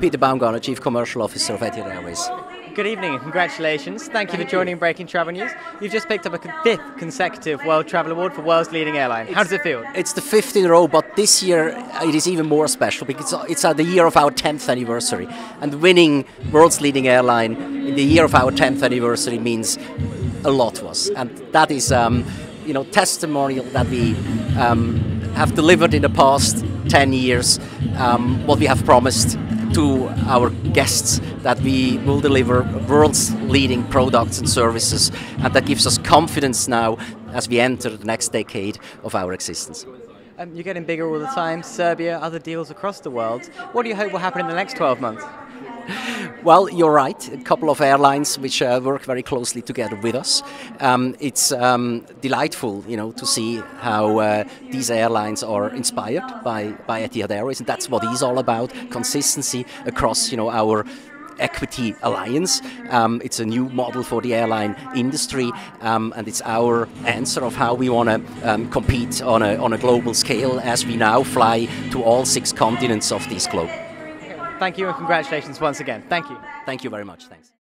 Peter Baumgartner, Chief Commercial Officer of Etihad Airways. Good evening and congratulations. Thank you for joining Breaking Travel News. You've just picked up a fifth consecutive World Travel Award for World's Leading Airline. How does it feel? It's the fifth in a row, but this year it is even more special because it's uh, the year of our 10th anniversary. And winning World's Leading Airline in the year of our 10th anniversary means a lot to us. And that is, um, you know, testimonial that we um, have delivered in the past 10 years um, what we have promised to our guests that we will deliver world's leading products and services and that gives us confidence now as we enter the next decade of our existence. Um, you're getting bigger all the time, Serbia, other deals across the world. What do you hope will happen in the next 12 months? Well, you're right. A couple of airlines which uh, work very closely together with us. Um, it's um, delightful, you know, to see how uh, these airlines are inspired by by Etihad Airways, and that's what it's all about: consistency across, you know, our Equity Alliance. Um, it's a new model for the airline industry, um, and it's our answer of how we want to um, compete on a, on a global scale as we now fly to all six continents of this globe. Thank you and congratulations once again. Thank you. Thank you very much. Thanks.